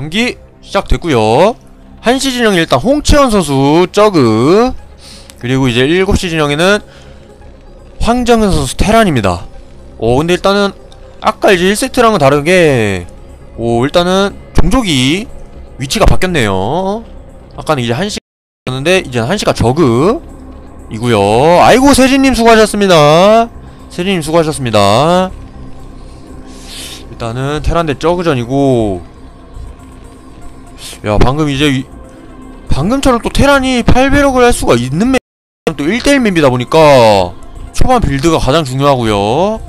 경기 시작됐고요. 1시 진영이 일단 홍채원 선수 저그 그리고 이제 7시 진영에는 황정은 선수 테란입니다. 오 근데 일단은 아까 이제 1세트랑은 다르게 오 일단은 종족이 위치가 바뀌었네요. 아까는 이제 1시였는데 이제는 1시가 저그 이고요. 아이고 세진님 수고하셨습니다. 세진님 수고하셨습니다. 일단은 테란 대 저그전이고 야 방금 이제 이- 방금처럼 또 테란이 8barrack을 할 수가 있는 map 또 1대1 map이다 보니까 초반 build가 가장 중요하고요.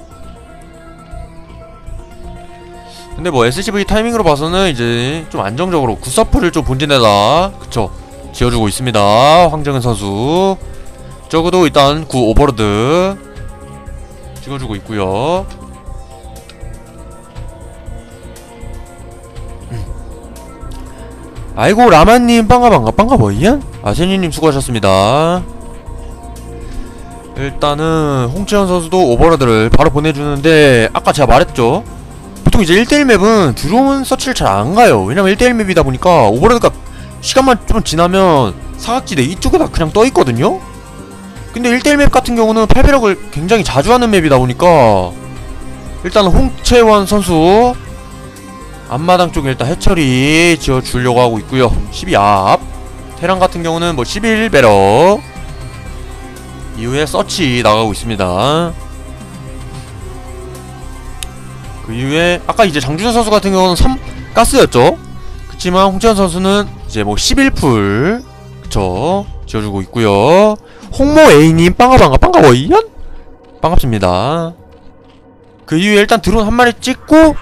근데 뭐 SCV 타이밍으로 봐서는 이제 좀 안정적으로 구 서플을 좀 본진에다 그쵸 지어주고 있습니다. 황정현 선수. 저그도 일단 구 overlord 찍어주고 있고요 아이고 라마님 빵가 빵가? 빵가 뭐이야? 아세니님 수고하셨습니다. 일단은 홍채현 선수도 오버로드를 바로 보내주는데 아까 제가 말했죠? 보통 이제 1대1 맵은 드론 서치를 잘 안 가요. 왜냐면 1대1 맵이다 보니까 오버로드가 시간만 좀 지나면 사각지대 이쪽에다 그냥 떠 있거든요? 근데 1대1 맵 같은 경우는 8배럭을 굉장히 자주 하는 맵이다 보니까 일단 홍채원 선수 앞마당 쪽에 일단 해처리 지어주려고 하고 있고요. 12앞. 테란 같은 경우는 뭐 11배럭 이후에 서치 나가고 있습니다. 그 이후에 아까 이제 장준현 선수 같은 경우는 3 가스였죠? 그치만 홍채원 선수는 이제 뭐 11풀 그쵸? 지어주고 있고요. 홍모 A님 빵가빵가 빵가워이연 반갑습니다. 그 이후에 일단 드론 한 마리 찍고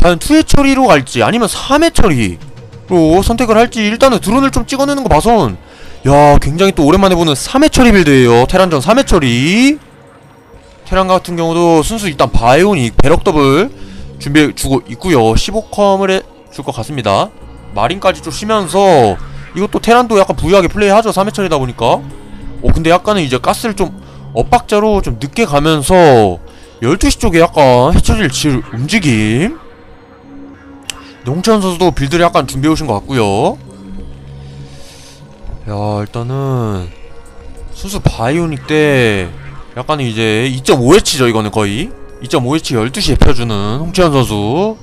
과연 2hatchery로 갈지 아니면 3hatchery로 선택을 할지 일단은 드론을 좀 찍어내는 거 봐선. 야 굉장히 또 오랜만에 보는 3hatchery build예요. 테란전 3hatchery. 테란 같은 경우도 순수 일단 bionic barrack 더블 준비해 주고 있고요. 15컴을 해줄 것 같습니다. 마린까지 좀 쉬면서 이것도 테란도 약간 부유하게 플레이하죠 3회 처리다 보니까. 어 근데 약간은 이제 가스를 좀 엇박자로 좀 늦게 가면서 12시 쪽에 약간 해처리를 지을 움직임 농찬 선수도 빌드를 약간 준비해 오신 것 같고요. 야 일단은 순수 바이오닉 때 약간은 이제 2.5H죠 이거는 거의. 2.5H 12시에 펴주는 홍채현 선수.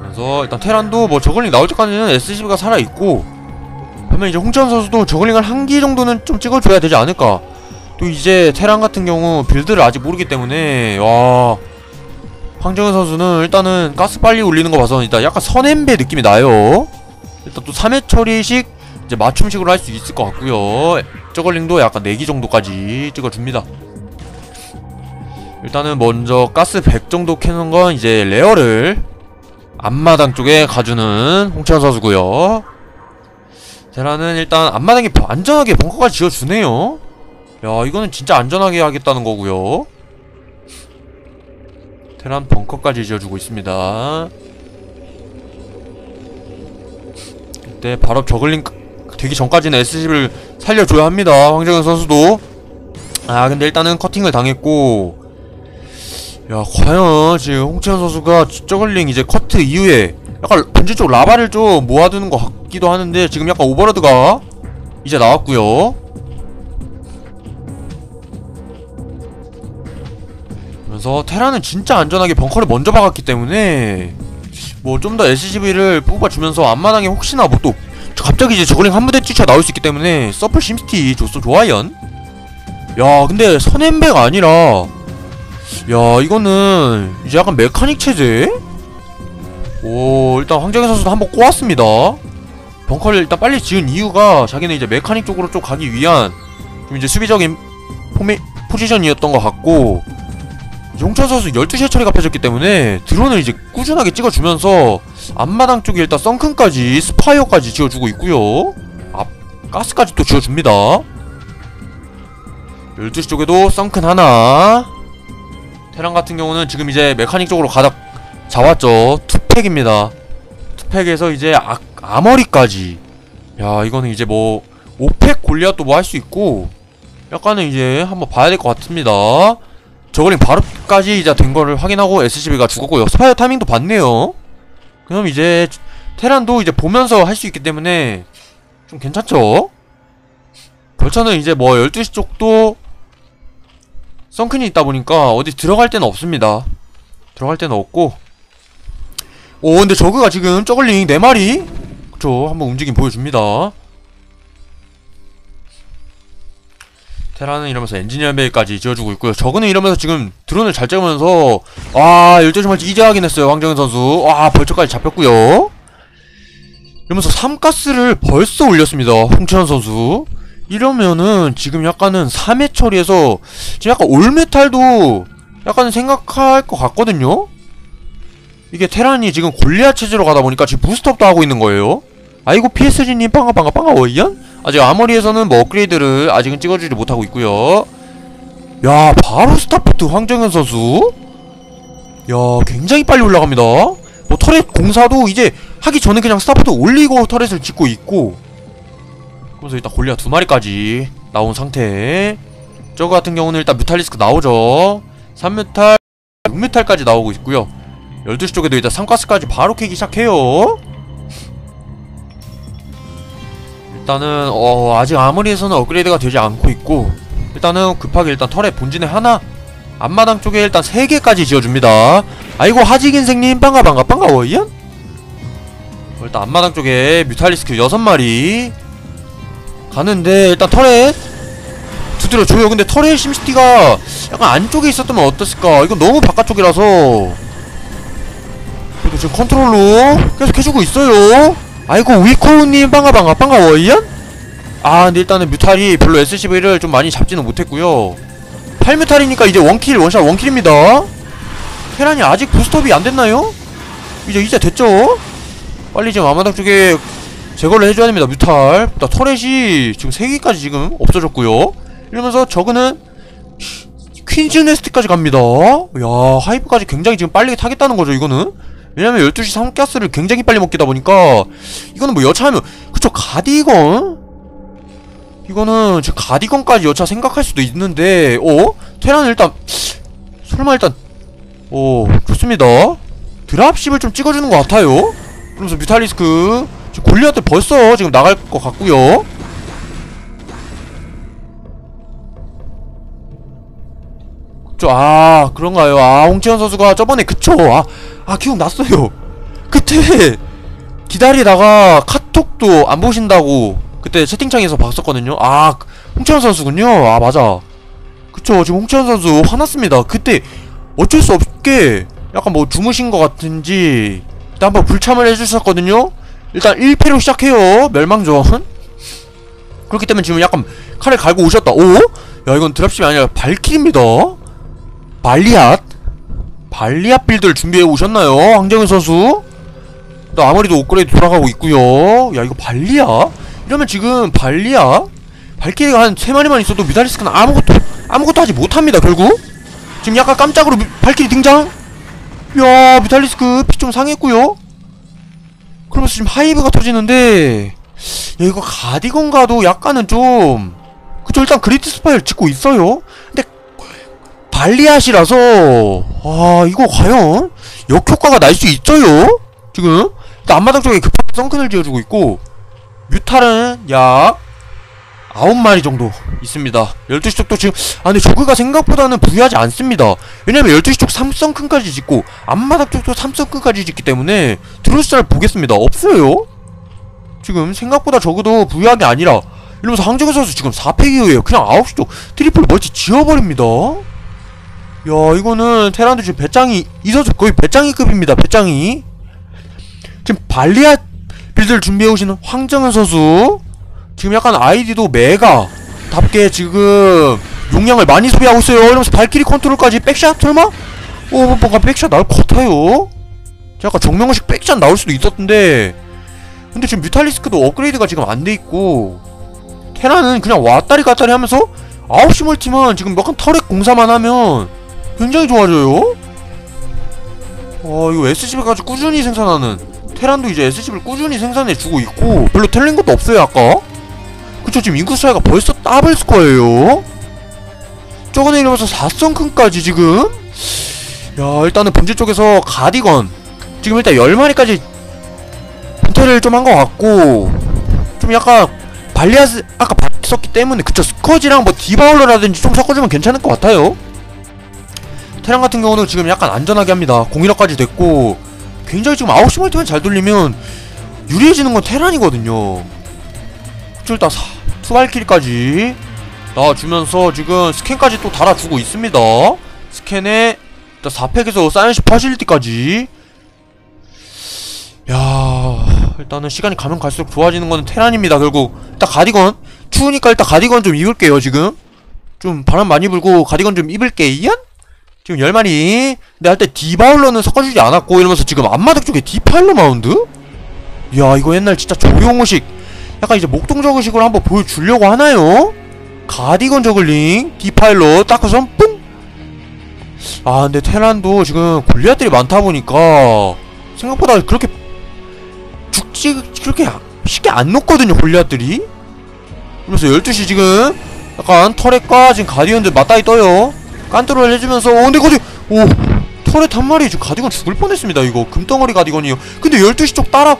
그래서 일단 테란도 뭐 저글링 나올 때까지는 SCV가 살아있고 그러면 이제 홍채현 선수도 저글링을 한 기 정도는 좀 찍어줘야 되지 않을까. 또 이제 테란 같은 경우 빌드를 아직 모르기 때문에 와 황정현 선수는 일단은 가스 빨리 올리는 거 봐서 일단 약간 선엠배 느낌이 나요. 일단 또 3회 처리식 이제 맞춤식으로 할 수 있을 것 같고요. zergling도 약간 4기 정도까지 찍어줍니다. 일단은 먼저 가스 100 정도 캐는 건 이제 lair를 앞마당 쪽에 가주는 홍채원 선수고요. 테란은 일단 앞마당에 안전하게 벙커까지 지어주네요. 야 이거는 진짜 안전하게 하겠다는 거고요 테란 벙커까지 지어주고 있습니다. 이때 바로 저글링 되기 전까지는 SCB를 살려줘야 합니다. 황정현 선수도. 아 근데 일단은 커팅을 당했고. 야 과연 지금 홍채현 선수가 저글링 이제 커트 이후에 약간 본질적 라바를 좀 모아두는 것 같기도 하는데 지금 약간 오버로드가 이제 나왔고요 그러면서 테라는 진짜 안전하게 벙커를 먼저 박았기 때문에 뭐 좀 더 SCV를 뽑아주면서 앞마당에 혹시나 뭐 또 갑자기 이제 저글링 한 부대 뛰쳐 나올 수 있기 때문에 서플 심스티 줬어 좋아연. 야 근데 선엠배가 아니라. 야 이거는 이제 약간 메카닉 체제? 오 일단 황정현 선수도 한번 꼬았습니다. 벙커를 일단 빨리 지은 이유가 자기는 이제 메카닉 쪽으로 좀 가기 위한 좀 이제 수비적인 포메, 포지션이었던 것 같고 홍채원 선수 12시 hatchery가 펴졌기 때문에 드론을 이제 꾸준하게 찍어주면서 앞마당 쪽에 일단 sunken까지 spire까지 지어주고 있고요. 앞 가스까지 또 지어줍니다. 12시 쪽에도 sunken 하나. 테란 같은 경우는 지금 이제 mechanic 쪽으로 가닥 잡았죠. 투팩입니다. 투팩에서 이제 아, armory까지. 야 이거는 이제 뭐 5팩 goliath도 뭐 할 수 있고 약간은 이제 한번 봐야 될 것 같습니다 zergling 발업까지 이제 된 거를 확인하고 SCV가 죽었고요 spire 타이밍도 봤네요. 그럼 이제 테란도 이제 보면서 할 수 있기 때문에 좀 괜찮죠? vulture는 이제 뭐 12시 쪽도 sunken이 있다 보니까 어디 들어갈 데는 없습니다. 들어갈 데는 없고. 오 근데 저그가 지금 zergling 4마리? 그쵸 한번 움직임 보여줍니다 테라는 이러면서 엔지니어 베이까지 지어주고 있고요. 저그는 이러면서 지금 드론을 잘 찍으면서 아 12시 멀티 이제 확인했어요 황정현 선수. 와 벌처까지 잡혔고요. 이러면서 3가스를 벌써 올렸습니다 홍철현 선수. 이러면은 지금 약간은 3회 처리해서 지금 약간 올메탈도 약간 생각할 것 같거든요? 이게 테란이 지금 골리앗 체제로 가다 보니까 지금 부스트업도 하고 있는 거예요 아이고 PSG님 빵가 빵가 빵가 워이연? 아직 armory에서는 뭐 업그레이드를 아직은 찍어주지 못하고 있고요. 야 바로 starport 황정현 선수? 야 굉장히 빨리 올라갑니다. 뭐 turret 공사도 이제 하기 전에 그냥 starport 올리고 turret을 짓고 있고. 그래서 일단 골리앗 두 마리까지 나온 상태. 저그 같은 경우는 일단 mutalisk 나오죠. 3뮤탈 6뮤탈까지 나오고 있고요. 12시 쪽에도 일단 3가스까지 바로 캐기 시작해요 일단은 어 아직 아무리에서는 업그레이드가 되지 않고 있고 일단은 급하게 일단 털의 본진에 하나 앞마당 쪽에 일단 3개까지 지어줍니다. 아이고 하지긴생님 빵가 빵가 빵가워 이연? 어, 일단 앞마당 쪽에 뮤탈리스크 6마리 가는데 일단 터렛 두드려 줘요. 근데 터렛 심시티가 약간 안쪽에 있었다면 어땠을까? 이건 너무 바깥쪽이라서. 그래도 지금 컨트롤로 계속 해주고 있어요 아이고 위코우님 빵가빵가 빵가워이연? 아 근데 일단은 뮤탈이 별로 SCV를 좀 많이 잡지는 못했고요 8뮤탈이니까 이제 원킬 원샷 원킬입니다 테란이 아직 부스트업이 안됐나요? 이제 이제 됐죠? 빨리 지금 앞마당 쪽에 제거를 해줘야 됩니다 뮤탈 나 turret이 지금 3개까지 지금 없어졌고요 이러면서 저그는 퀸즈 네스트까지 갑니다 야 하이브까지 굉장히 지금 빨리 타겠다는 거죠 이거는 왜냐면 12시 상가스를 굉장히 빨리 먹기다 보니까 이거는 뭐 여차하면 그쵸 가디건? 이거는 지금 가디건까지 여차 생각할 수도 있는데 어? 테란은 일단 설마 일단 오 좋습니다. 드랍십을 좀 찍어주는 것 같아요. 그러면서 뮤탈리스크 골리앗들 벌써 지금 나갈 것 같고요 그쵸 아 그런가요? 아 홍채현 선수가 저번에 그쵸? 아, 아 기억났어요. 그때 기다리다가 카톡도 안 보신다고 그때 채팅창에서 봤었거든요. 아 홍채현 선수군요. 아 맞아. 그쵸? 지금 홍채현 선수 화났습니다. 그때 어쩔 수 없게 약간 뭐 주무신 것 같은지 일단 한번 불참을 해주셨거든요. 일단 1패로 시작해요 멸망전 그렇기 때문에 지금 약간 칼을 갈고 오셨다. 오? 야 이건 드랍십이 아니라 발킬입니다 발리앗? 발리앗 빌드를 준비해 오셨나요 황정현 선수? 또 아무리도 업그레이드 돌아가고 있고요. 야 이거 발리앗 이러면 지금 발리앗 발키리가 한 3마리만 있어도 미다리스크는 아무것도 아무것도 하지 못합니다 결국. 지금 약간 깜짝으로 미, 발키리 등장? 야 미탈리스크 피 좀 상했고요. 그러면서 지금 하이브가 터지는데 야 이거 가디건가도 약간은 좀 그쵸 일단 그리트 스파이를 찍고 있어요. 근데 발리앗이라서. 아 이거 과연 역효과가 날 수 있어요? 지금? 앞마당 쪽에 급하게 썬큰을 지어주고 있고 뮤탈은 약 9마리 정도 있습니다. 12시 쪽도 지금 아 근데 저그가 생각보다는 부유하지 않습니다. 왜냐면 12시 쪽 3성큰까지 짓고 앞마당 쪽도 3성큰까지 짓기 때문에 드론 수를 보겠습니다. 없어요? 지금 생각보다 저그도 부유하게 아니라 이러면서 황정현 선수 지금 4팩이에요. 그냥 9시 쪽 triple multi 지어버립니다 야 이거는 테란도 지금 배짱이 이 선수 거의 배짱이급입니다 배짱이. 지금 valkyrie build를 준비해오시는 황정현 선수. 지금 약간 아이디도 메가 답게 지금 용량을 많이 소비하고 있어요. 이러면서 발키리 컨트롤까지 back shot 설마? 오 뭔가 백샷 나올 것 같아요. 약간 정명식 백샷 나올 수도 있었던데. 근데 지금 Mutalisk도 업그레이드가 지금 안 돼있고 테란은 그냥 왔다리 갔다리 하면서 9시 멀티만 지금 약간 turret 공사만 하면 굉장히 좋아져요. 어 이거 SCV까지 꾸준히 생산하는. 테란도 이제 SCV를 꾸준히 생산해주고 있고 별로 틀린 것도 없어요 아까. 그쵸 지금 인구 차이가 벌써 더블 스코어예요. 저거는 이러면서 4성큰까지 지금? 야 일단은 본질 쪽에서 가디건. 지금 일단 10마리까지 변태를 좀 한 것 같고 좀 약간 발리아스 아까 봤었기 때문에 그쵸 스커지랑 뭐 디바울러라든지 좀 섞어주면 괜찮을 것 같아요 테란 같은 경우는 지금 약간 안전하게 합니다. 공일업까지 됐고 굉장히 지금 9시 멀티만 잘 돌리면 유리해지는 건 테란이거든요. 사, two Valkyrie까지 나와주면서 지금 스캔까지 또 달아주고 있습니다. 스캔에 일단 4팩에서 Science Facility까지. 야 일단은 시간이 가면 갈수록 좋아지는 거는 테란입니다 결국. 일단 Guardian 추우니까 일단 가디건 좀 입을게요 지금. 좀 바람 많이 불고 가디건 좀 입을게 이연? 지금 10마리 근데 할때 Devourer는 섞어주지 않았고 이러면서 지금 앞마당 쪽에 Defiler Mound? 야 이거 옛날 진짜 조용호식 약간 이제 목동저그식으로 한번 보여주려고 하나요? 가디건 저글링 디파일러 닦아서 뿡! 아 근데 테란도 지금 골리앗들이 많다 보니까 생각보다 그렇게 죽지 그렇게 쉽게 안 녹거든요 골리앗들이 그러면서 12시 지금 약간 터렛과 지금 가디언들 맞다이 떠요 깐뚜를 해주면서 어 근데 거기 오 터렛 한 마리 가디건 죽을 뻔했습니다 이거. 금덩어리 가디건이요. 근데 12시 쪽 따라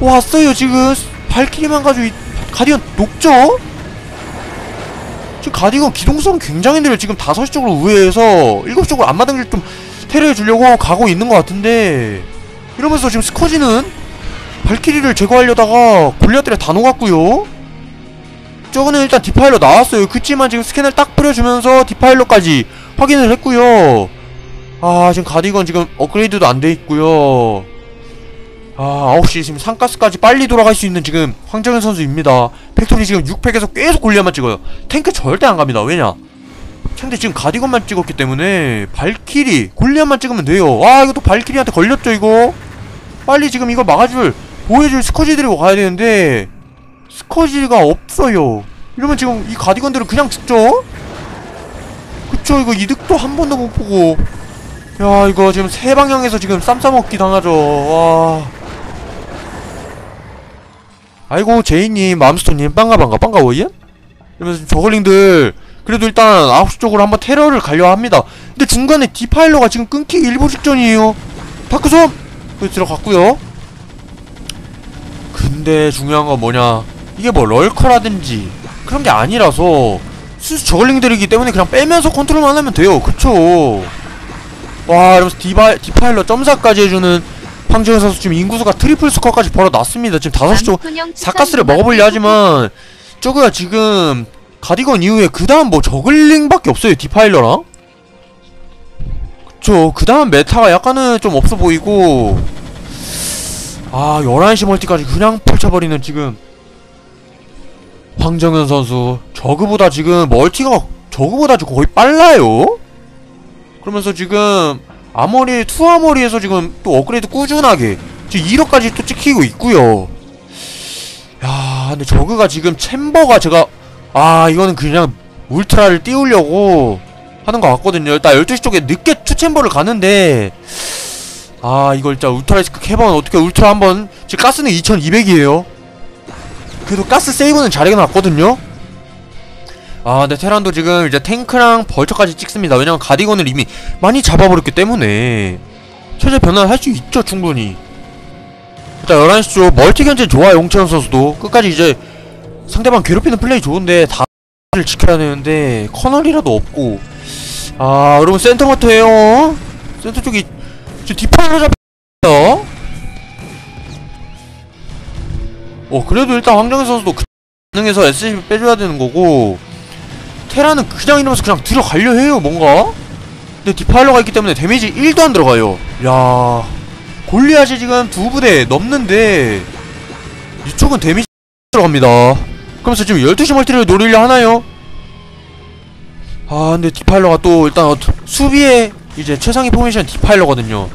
왔어요 지금. 발키리만 가지고 이 가디건 녹죠? 지금 가디건 기동성 굉장히 느려. 지금 5시 쪽으로 우회해서 7시 쪽으로 앞마당을 좀 테러해 주려고 가고 있는 것 같은데. 이러면서 지금 스커지는 발키리를 제거하려다가 골리앗들에 다 녹았고요 저거는 일단 디파일러 나왔어요. 그치만 지금 스캔을 딱 뿌려주면서 디파일러까지 확인을 했고요. 아 지금 Guardian 지금 업그레이드도 안 돼 있고요. 아 9시 지금 삼가스까지 빨리 돌아갈 수 있는 지금 황정현 선수입니다. Factory 지금 6팩에서 계속 Goliath만 찍어요. 탱크 절대 안 갑니다. 왜냐? 상대 지금 Guardian만 찍었기 때문에 Valkyrie Goliath만 찍으면 돼요. 아 이거 또 Valkyrie한테 걸렸죠 이거? 빨리 지금 이걸 막아줄 보여줄 Scourge 데리고 가야 되는데 Scourge가 없어요. 이러면 지금 이 가디건들은 그냥 죽죠? 그쵸 이거 이득도 한 번도 못 보고. 야 이거 지금 세 방향에서 지금 쌈 싸먹기 당하죠. 와. 아이고 제이님 맘스톤님 반가반가 반가워요? 이러면서 지금 저글링들 그래도 일단 9시 쪽으로 한번 테러를 가려 합니다. 근데 중간에 디파일러가 지금 끊기기 일보 직전이에요. 다크솜! 그 들어갔고요. 근데 중요한 건 뭐냐 이게 뭐 Lurker라든지 그런 게 아니라서 순수 Zergling들이기 때문에 그냥 빼면서 컨트롤만 하면 돼요. 그쵸? 와 이러면서 디바, Defiler 점사까지 해주는 황정현 선수 지금 인구수가 트리플 스코어까지 벌어놨습니다. 지금 5시 쪽 사가스를 먹어보려 하지만 저그야 지금 Guardian 이후에 그 다음 뭐 Zergling밖에 없어요 Defiler랑? 그쵸? 그 다음 메타가 약간은 좀 없어 보이고. 아 11시 멀티까지 그냥 펼쳐버리는 지금 황정현 선수 저그보다 지금 멀티가 저그보다 거의 빨라요. 그러면서 지금 아머리 투아머리에서 지금 또 업그레이드 꾸준하게 지금 1억까지 또 찍히고 있고요. 야 근데 저그가 지금 챔버가 제가 아 이거는 그냥 울트라를 띄우려고 하는 것 같거든요. 일단 12시 쪽에 늦게 투챔버를 가는데 아 이걸 진짜 Ultralisk Cavern 어떻게 울트라 한번 지금 가스는 2200이에요 그래도 가스 세이브는 잘 해놨거든요? 아 근데 테란도 지금 이제 탱크랑 Vulture까지 찍습니다. 왜냐면 Guardian을 이미 많이 잡아버렸기 때문에. 체제 변화를 할 수 있죠 충분히. 일단 11시 쪽 멀티 견제 좋아요 홍채원 선수도. 끝까지 이제 상대방 괴롭히는 플레이 좋은데 다를 지켜야 되는데 Canal이라도 없고. 아 여러분 센터부터에요. 센터 쪽이 지금 Defiler 잡혔어 어 그래도 일단 황정현 선수도 그 가능해서 SCV 빼줘야 되는 거고 테란은 그냥 이러면서 그냥 들어가려 해요 뭔가 근데 Defiler가 있기 때문에 damage 1도 안 들어가요 야 Goliath이 지금 두 부대 넘는데 이쪽은 damage 들어갑니다 그러면서 지금 12시 멀티를 노리려 하나요? 아 근데 Defiler가 또 일단 어, 수비에 이제 최상위 포메이션 Defiler거든요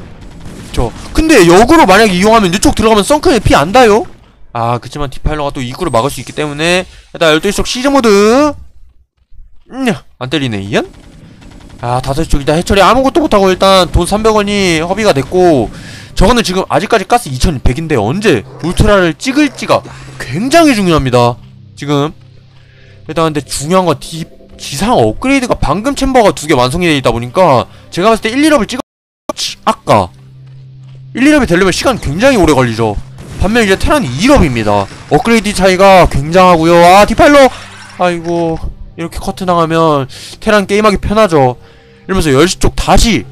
저 근데 역으로 만약에 이용하면 이쪽 들어가면 Sunken에 피 안 닳아요? 아 그치만 Defiler가 또 입구를 막을 수 있기 때문에 일단 12시 쪽 Siege Mode. 음, 안 때리네 이연? 아 5시 쪽 일단 Hatchery 아무것도 못하고 일단 돈 300원이 허비가 됐고 저그는 지금 아직까지 가스 2100인데 언제 울트라를 찍을지가 굉장히 중요합니다. 지금. 일단 근데 중요한 건 디, 지상 업그레이드가 방금 챔버가 두 개 완성이 되어 있다 보니까 제가 봤을 때 1, 2럽을 찍어 아까. 1, 2럽이 되려면 시간 굉장히 오래 걸리죠 반면 이제 테란이 2럽입니다. 업그레이드 차이가 굉장하고요. 아 디파일러! 아이고 이렇게 커트 당하면 테란 게임하기 편하죠. 이러면서 10시 쪽 다시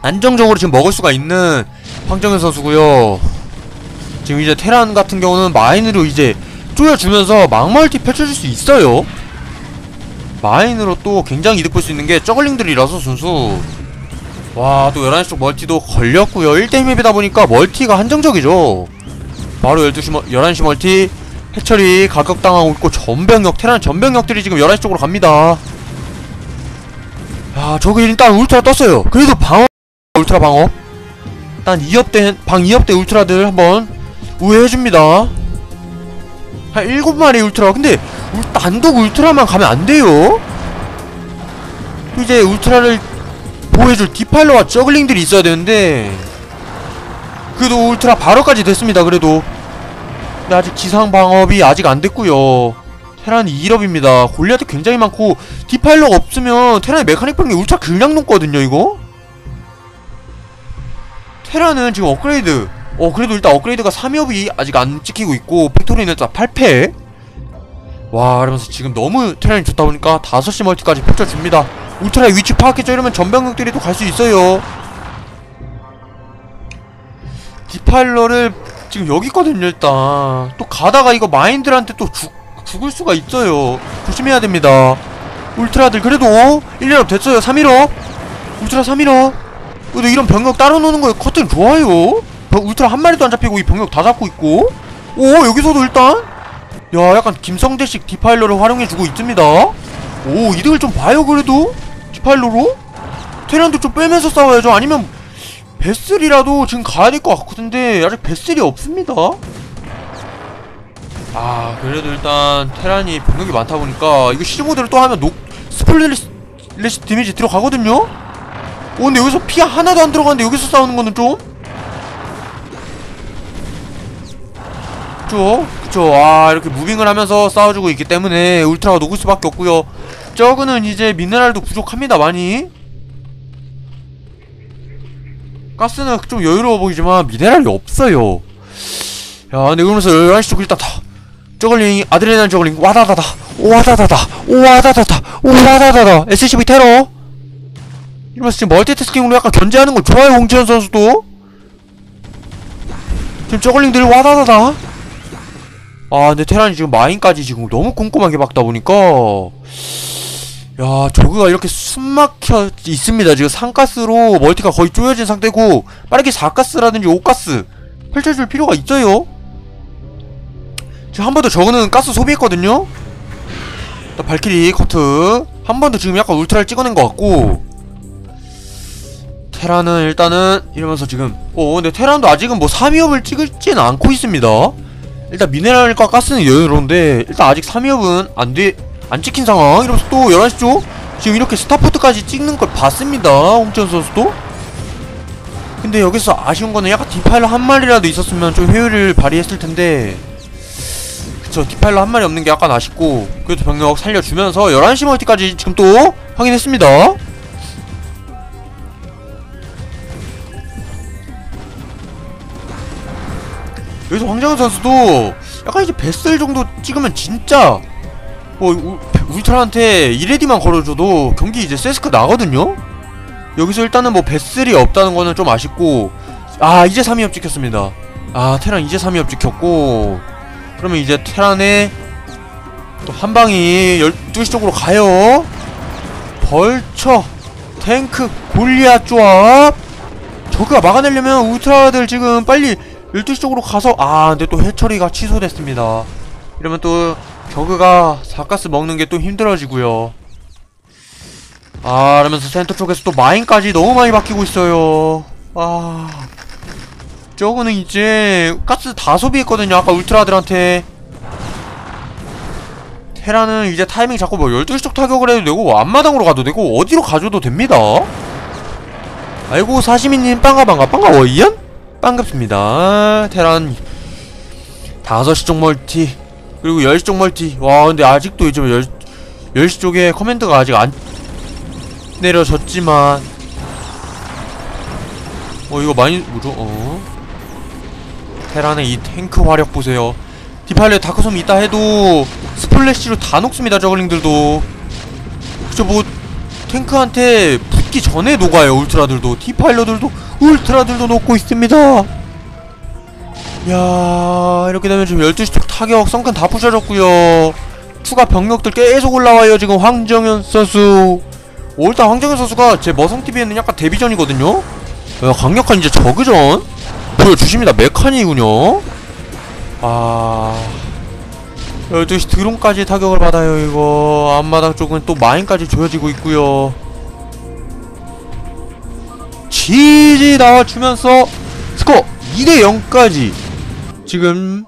안정적으로 지금 먹을 수가 있는 황정현 선수고요. 지금 이제 테란 같은 경우는 마인으로 이제 쪼여주면서 막멀티 펼쳐줄 수 있어요. 마인으로 또 굉장히 이득 볼 수 있는 게 저글링들이라서 순수. 와 또 11시 쪽 멀티도 걸렸고요. 1대1 맵이다 보니까 멀티가 한정적이죠 바로 12시 멀, 11시 멀티 해철이 가격당하고 있고 전병력 테란 전병력들이 지금 11시 쪽으로 갑니다. 야 저기 일단 울트라 떴어요. 그래도 방어 울트라 방어. 일단 2업대 방 2업대 울트라들 한번 우회해줍니다. 한 7마리 울트라 근데 울, 단독 울트라만 가면 안 돼요? 이제 울트라를 보호해줄 디파일러와 저글링들이 있어야 되는데 그래도 울트라 바로까지 됐습니다 그래도. 근데 아직 지상 방업이 아직 안 됐고요. 테란이 2업입니다. Goliath이 굉장히 많고 Defiler가 없으면 테란의 mechanic 병력 울트라 그냥 녹거든요 이거? 테란은 지금 업그레이드. 어 그래도 일단 업그레이드가 3업이 아직 안 찍히고 있고 Factory는 일단 8팩. 와 이러면서 지금 너무 테란이 좋다 보니까 5시 멀티까지 펼쳐줍니다. 울트라의 위치 파악했죠? 이러면 전병력들이 또 갈 수 있어요 Defiler를 지금 여기 있거든요 일단. 또 가다가 이거 mine들한테 또 죽, 죽을 수가 있어요. 조심해야 됩니다. 울트라들 그래도 1업 됐어요 3일업. 울트라 3일업. 그래도 이런 병력 따로 노는 거에 커튼 좋아요. 병- 울트라 한 마리도 안 잡히고 이 병력 다 잡고 있고. 오 여기서도 일단? 야 약간 김성대식 Defiler를 활용해주고 있습니다. 오 이득을 좀 봐요 그래도? Defiler로? 테란도 좀 빼면서 싸워야죠. 아니면 Vessel이라도 지금 가야 될 것 같은데 아직 Vessel이 없습니다. 아 그래도 일단 테란이 병력이 많다 보니까 이거 Siege Mode를 또 하면 녹 splash damage 들어가거든요? 오 근데 여기서 피 하나도 안 들어가는데 여기서 싸우는 거는 좀? 그쵸? 그쵸? 아 이렇게 moving을 하면서 싸워주고 있기 때문에 울트라가 녹을 수밖에 없고요. 저그는 이제 미네랄도 부족합니다 많이 가스는 좀 여유로워 보이지만 미네랄이 없어요. 야 근데 그러면서 11시 쪽 일단 다. 저글링 아드레날 저글링 와다다다. 와다다다. 와다다다. 와다다다. SCV 테러. 이러면서 지금 멀티태스킹으로 약간 견제하는 거 좋아요 홍지현 선수도. 지금 저글링들 와다다다. 아 근데 테란이 지금 마인까지 지금 너무 꼼꼼하게 박다 보니까 야 저그가 이렇게 숨막혀 있습니다. 지금 3가스로 멀티가 거의 쪼여진 상태고 빠르게 4가스라든지 5가스 펼쳐줄 필요가 있어요? 지금 한 번 더 저거는 가스 소비했거든요? 또 발키리 커트. 한 번 더 지금 약간 울트라를 찍어낸 것 같고. 테란은 일단은 이러면서 지금 어 근데 테란도 아직은 뭐 3위업을 찍을지는 않고 있습니다. 일단 미네랄과 가스는 여유로운데 일단 아직 3위업은 안돼 안 찍힌 상황. 이러면서 또 11시 쪽 지금 이렇게 스타포트까지 찍는 걸 봤습니다. 홍천 선수도. 근데 여기서 아쉬운 거는 약간 디파일러 한 마리라도 있었으면 좀 효율을 발휘했을 텐데. 그쵸 디파일러 한 마리 없는 게 약간 아쉽고 그래도 병력 살려주면서 11시 멀티까지 지금 또 확인했습니다. 여기서 황정은 선수도 약간 이제 베슬 정도 찍으면 진짜 뭐 우, 울트라한테 이레디만 걸어줘도 경기 이제 세스크 나거든요? 여기서 일단은 뭐 베슬이 없다는 거는 좀 아쉽고 아 이제 3위업 찍혔습니다. 아 테란 이제 3위업 찍혔고 그러면 이제 테란의 또 한방이 12시 쪽으로 가요. 벌처 탱크 골리앗 조합. 저그가 막아내려면 울트라들 지금 빨리 12시 쪽으로 가서 아 근데 또 해처리가 취소됐습니다. 이러면 또 저그가 사가스 먹는 게 또 힘들어지고요. 아 이러면서 센터 쪽에서 또 마인까지 너무 많이 바뀌고 있어요. 아 저거는 이제 가스 다 소비했거든요 아까 울트라들한테. 테라는 이제 타이밍 잡고 뭐 12시 쪽 타격을 해도 되고 앞마당으로 가도 되고 어디로 가줘도 됩니다. 아이고 사시미님 빵가 반가 반가워 이연? 반갑습니다. 테란 5시 쪽 멀티 그리고 10시 쪽 멀티. 와 근데 아직도 이제 열 10시 쪽에 Command가 아직 안 내려졌지만. 어 이거 많이 뭐죠? 어? 테란의 이 탱크 화력 보세요. Defiler Dark Swarm 있다 해도 splash로 다 녹습니다 Zergling들도. 그쵸 뭐 탱크한테 붙기 전에 녹아요 울트라들도. 디파일러들도 울트라들도 녹고 있습니다 야 이렇게 되면 지금 12시 쪽 타격 성큰 다 부셔졌고요. 추가 병력들 계속 올라와요 지금 황정현 선수. 오, 일단 황정현 선수가 제 머성TV에는 약간 데뷔전이거든요. 야, 강력한 이제 저그전. 보여주십니다 메카니군요. 아 12시 드론까지 타격을 받아요 이거. 앞마당 쪽은 또 마인까지 조여지고 있고요. 지지 나와주면서 스코어 2대 0까지 지금